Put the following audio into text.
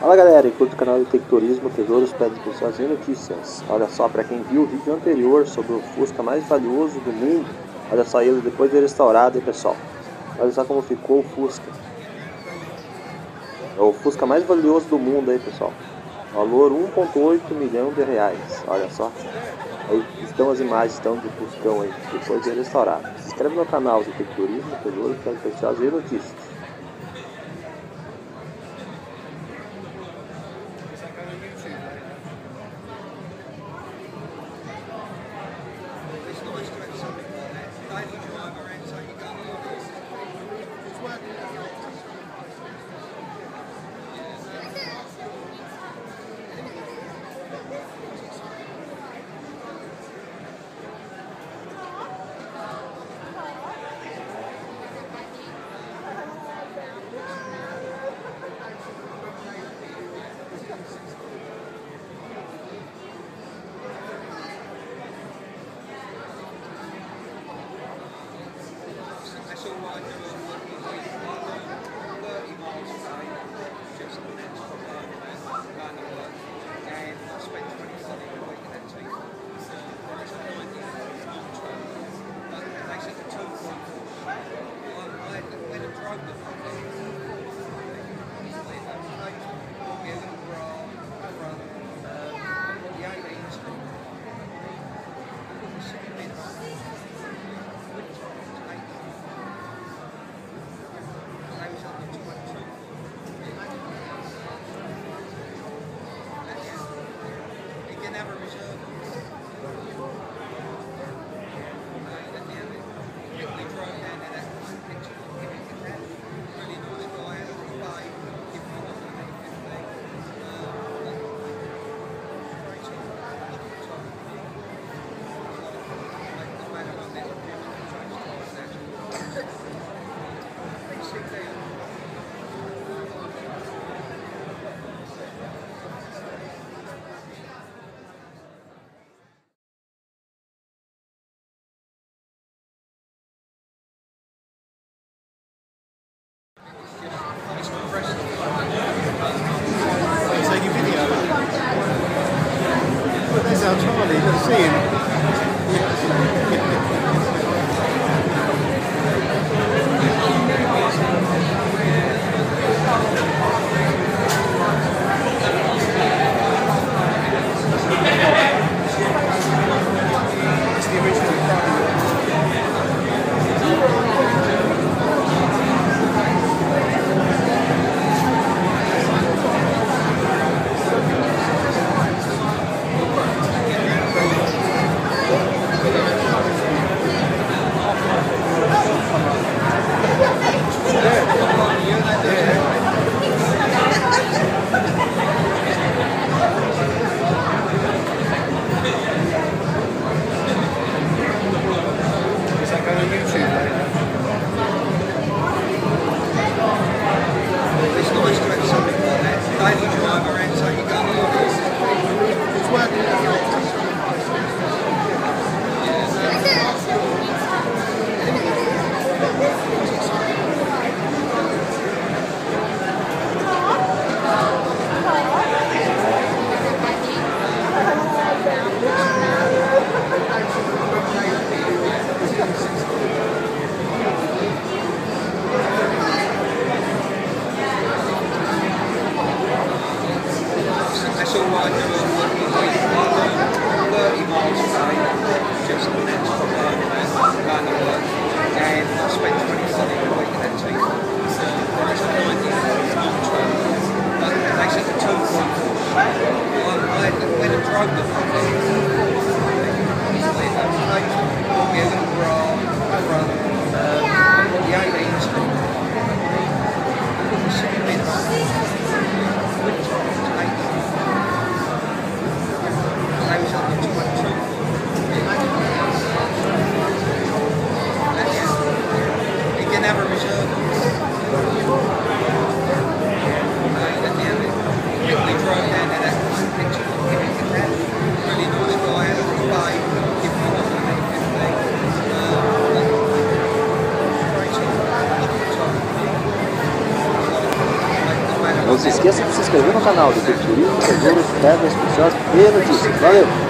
Fala galera, enquanto o canal de Tectorismo, Tesouros, Pedras Preciosas e Notícias. Olha só, para quem viu o vídeo anterior sobre o Fusca mais valioso do mundo, olha só ele depois de restaurado, hein pessoal. Olha só como ficou o Fusca. É o Fusca mais valioso do mundo aí pessoal. Valor 1.8 milhão de reais, olha só. Aí estão as imagens estão do Fuscão aí, depois de restaurado. Se inscreve no canal de Tectorismo, Tesouros, Pedras Preciosas e Notícias. 가지고 how tiny the life of a logger, so you got to do. It's working. like the way the drug was. Se esqueça de se inscrever no canal do Turismo, Seguros, Pedras, Preciosas e Notícias. Valeu!